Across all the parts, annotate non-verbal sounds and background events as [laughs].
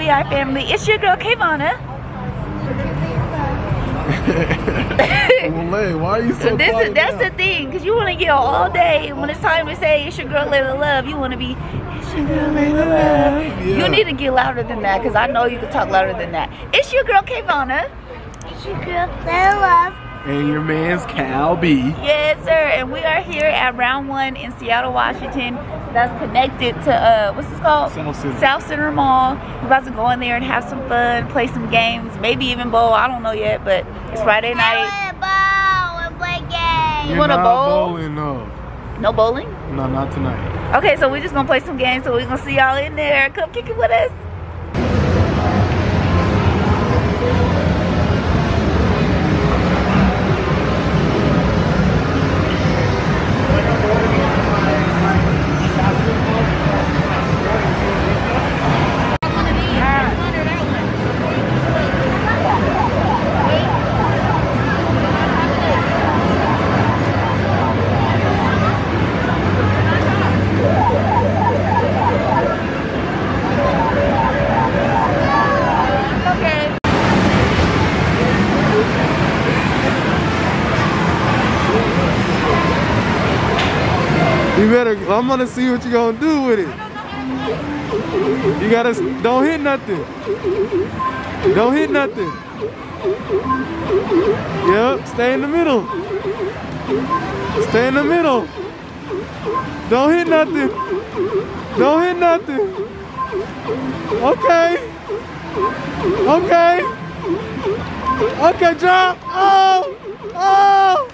LBI family. It's your girl Keivona. [laughs] Malay, why are you so this quiet is that's now? the thing, because you want to yell all day. When it's time to say it's your girl Layla Love, you want to be it's your girl Layla Love. Yeah. You need to get louder than that, because I know you can talk louder than that. It's your girl Keivona. It's your girl, Layla Love. And your man's Cal B. Yes, sir. And we are here at Round One in Seattle, Washington. That's connected to uh, what's this called? Southcenter. South Center Mall. We're about to go in there and have some fun, play some games, maybe even bowl. I don't know yet, but it's Friday night. I want a ball and play games. You're wanna bowl? bowling, no. No bowling? No, not tonight. Okay, so we're just gonna play some games. So we're gonna see y'all in there. Come kick it with us. I'm gonna see what you gonna do with it. You gotta, don't hit nothing. Don't hit nothing. Yep, stay in the middle. Stay in the middle. Don't hit nothing. Don't hit nothing. Okay. Okay. Okay, drop. Oh! Oh!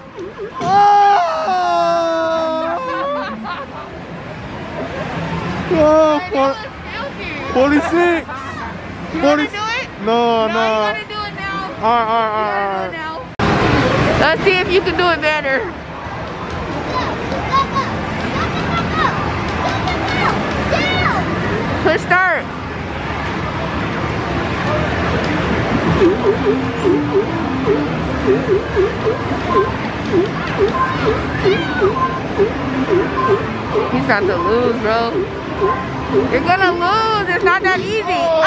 Oh! Oh, for, 46. 40. No, no. All right, all right, all right, all right. Let's see if you can do it better. Push start. He's about to lose, bro. You're gonna lose. It's not that easy. Ah!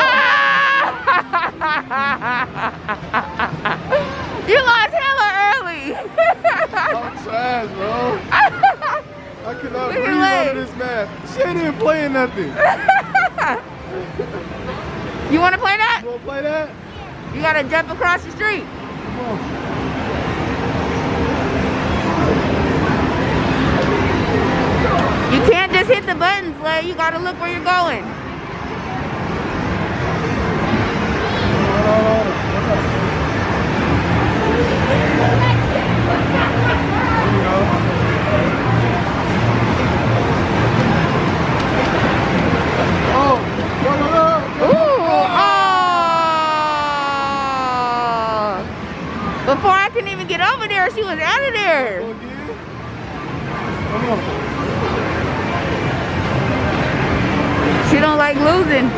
[laughs] you lost hella early. I'm trash, bro. I cannot Look at breathe under this map. She ain't even playing nothing. [laughs] you wanna play that? You wanna play that? You gotta jump across the street. Come on. You can't just hit the buttons, Lay. You gotta look where you're going. Oh, go, go, go. Ooh, oh. Before I can even get over there, she was out of there. Don't like losing.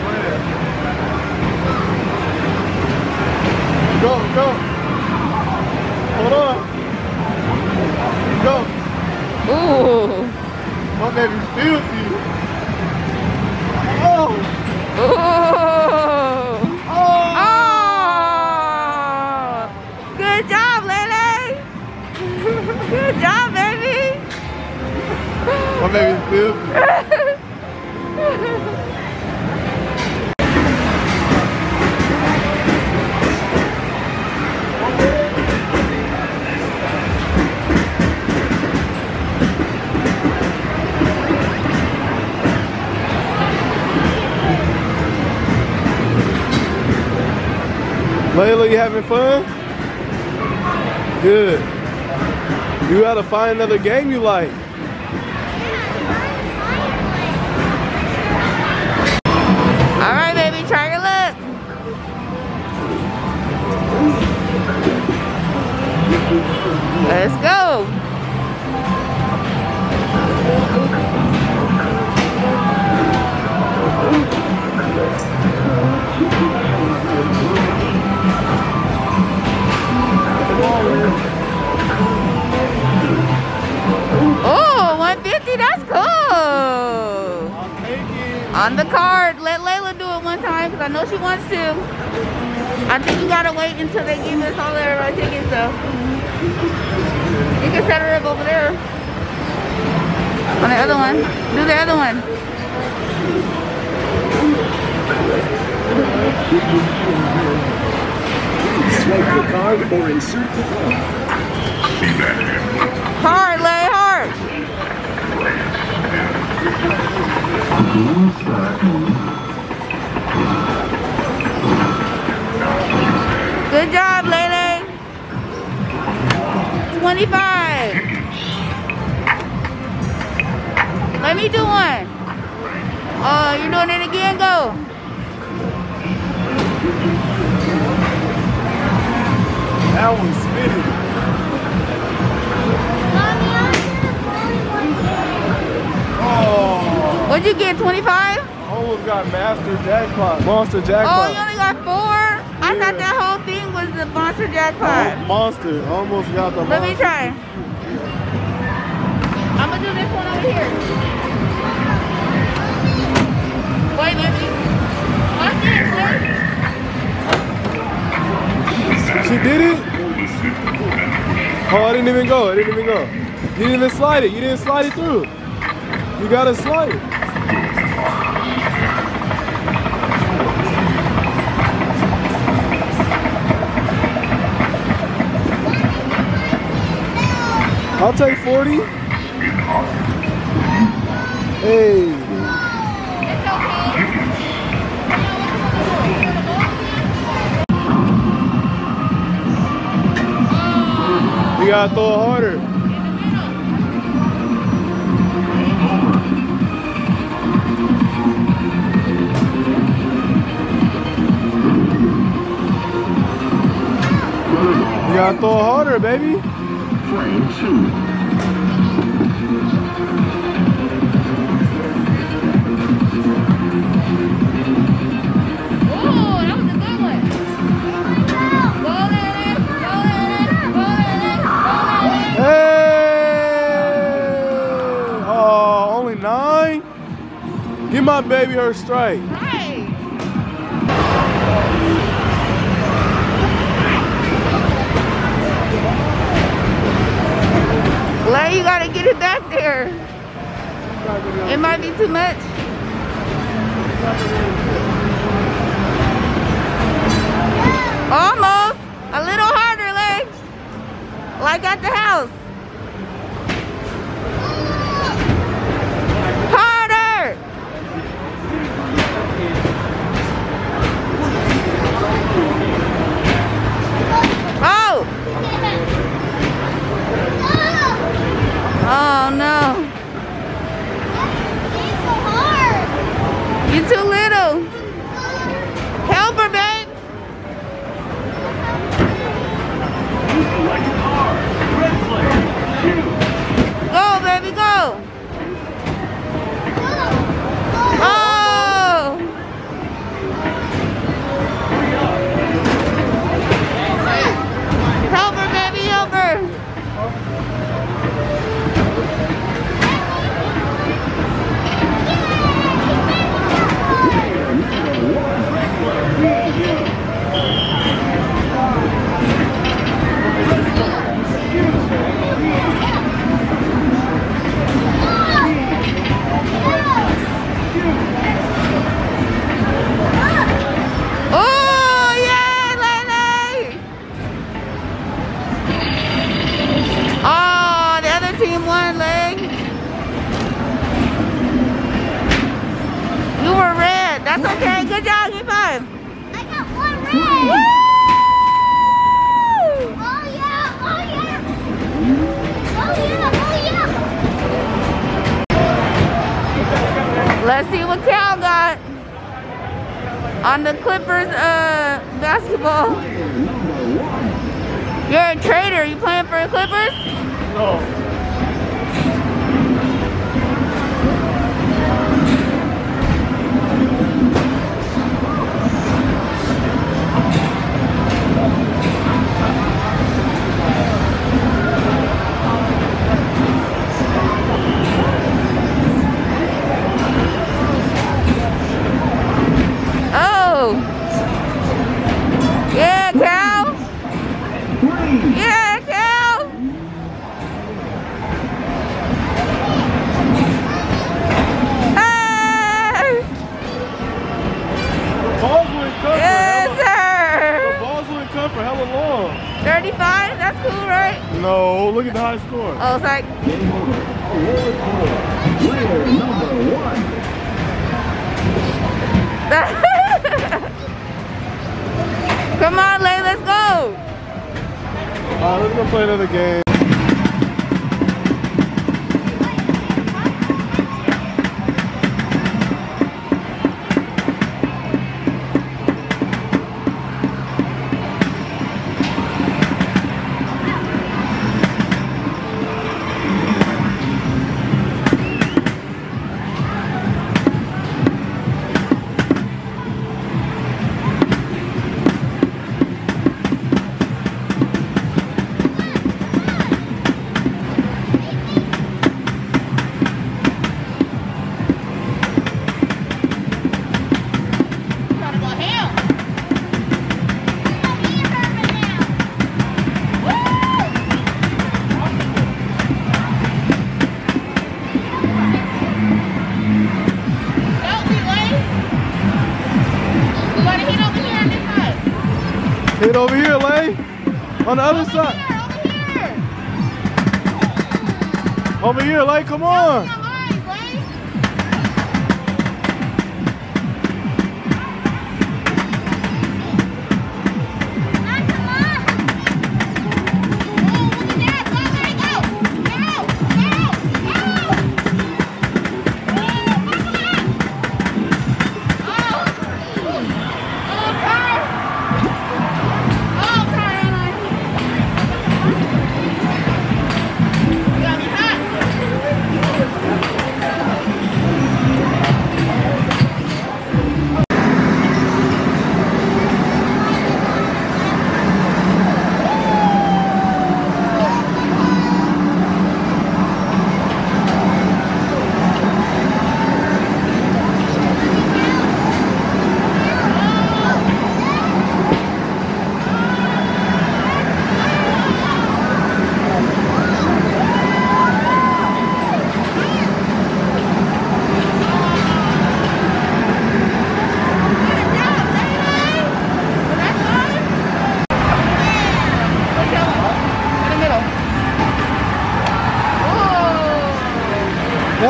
Go, go. Hold on. Go. Ooh. My filthy. Oh, Ooh. oh. Oh. Good job, Lele. [laughs] Good job, baby. My baby's filthy. Layla, you having fun? Good. You gotta find another game you like. All right, baby, try your luck. Let's go. On the card. Let Layla do it one time. because I know she wants to. I think you gotta wait until they give us all their uh, tickets though. You can set her up over there. On the other one. Do the other one. Swipe the card or insert the card. Hard, lay hard. Good job, Lele. 25. Let me do one. Oh, you're doing it again? Go. That one's spinning. Mommy, I'm gonna Oh, What'd you get, 25? almost got master jackpot, monster jackpot. Oh, you only got four? I thought that whole thing was the monster jackpot. Oh, monster, almost got the Let me try. I'm gonna do this one over here. Wait, baby. Watch this. She did it? Oh, I didn't even go. I didn't even go. You didn't even slide it. You didn't slide it through. You gotta slide it. I'll take 40. Hey. You gotta throw harder. You gotta throw harder, baby. Ooh, that was a good one. Go, Lily. Go, Lily. Hey! Oh, only nine? Give my baby her strike. It back there. It might be too much. Almost. A little harder, Lay. Like at the house. Good job. Give five. I got one red. Woo! Oh yeah, oh yeah. Oh yeah, oh yeah. Let's see what Cal got on the Clippers uh, basketball. You're a trader. You playing for the Clippers? No. Oh, high score. Oh, it's like, Award for player number one. Come on, Lay, let's go. All right, let's go play another game. Hit over here, Lay. On the other Over side. here, over here. Over here, Lay. Come on.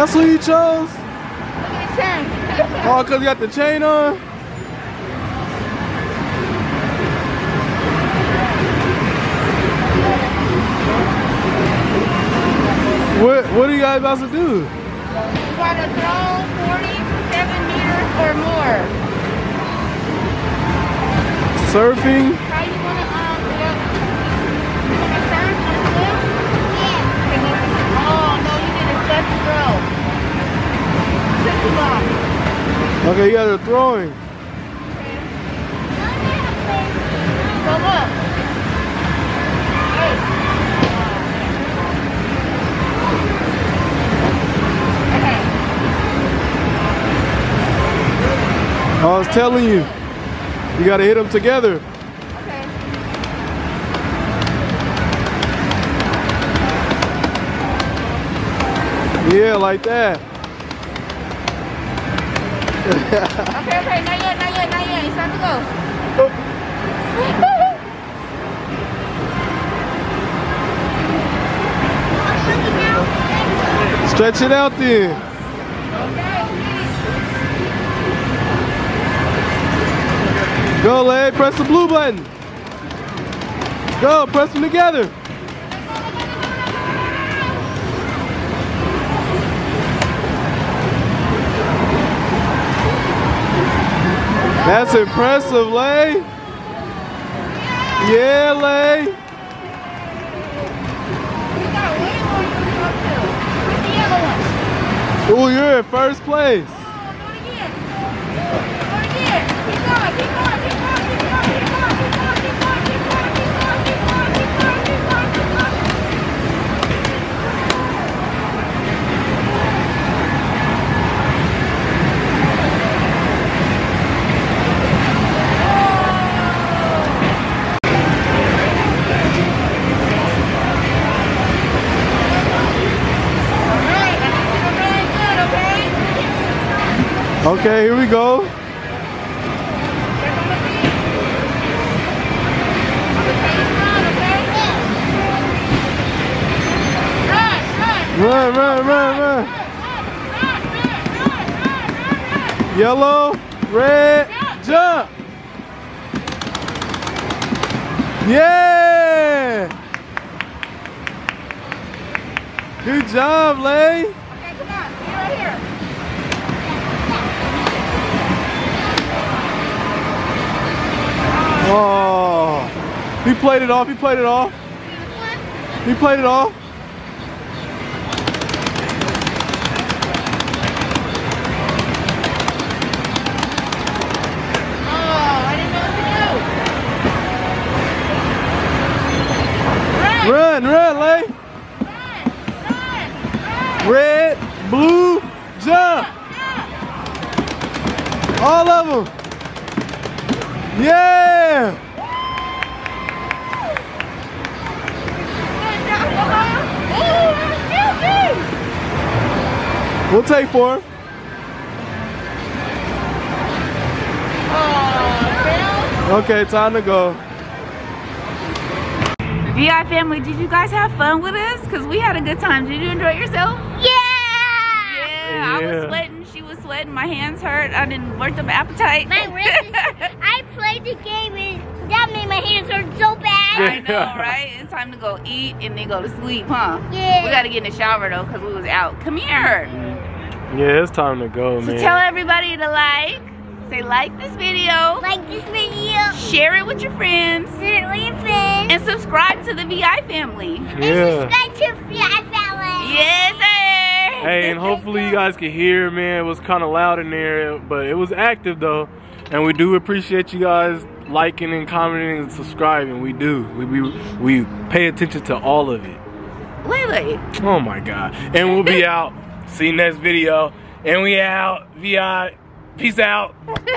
That's who you chose? Oh, because you got the chain on? What, what are you guys about to do? gotta throw 47 meters or more. Surfing? How you wanna um do it? You wanna surf or swim? Yeah. Oh no, you did a just throw. Okay, you guys are throwing. Okay. I was telling you, you got to hit them together. Okay. Yeah, like that. Okay, okay, go. [laughs] Stretch it out then. Go, leg. Press the blue button. Go, press them together. That's impressive, Lay. Yeah, Lay. Ooh, you're in first place. Okay, here we go. Run, run, run, run. Yellow, red, jump. Yeah. Good job, Lay. Oh. He played it off. He played it off. He played it off. What to do. Run, run, Lay. Red, blue, jump. All of them. Yeah. We'll take four. Okay, time to go. VI family, did you guys have fun with us? Because we had a good time. Did you enjoy yourself? Yeah! Yeah, I was sweating. She sweating. My hands hurt. I didn't work up appetite. My [laughs] wrist is, I played the game and that made my hands hurt so bad. I know, right? It's time to go eat and then go to sleep, huh? Yeah. We got to get in the shower though because we was out. Come here. Mm-hmm. Yeah, it's time to go, So man. tell everybody to like. Say like this video. Like this video, Share it with your friends. share it with your friends, And subscribe to the VI family. and subscribe to Fly Family. Yes, sir. Hey, and hopefully you guys can hear, man. It was kind of loud in there, but it was active though. And we do appreciate you guys liking and commenting and subscribing. We do. We we, we pay attention to all of it. Lele. Oh my god. And we'll be out. See you next video. And we out. VI. Peace out. [laughs]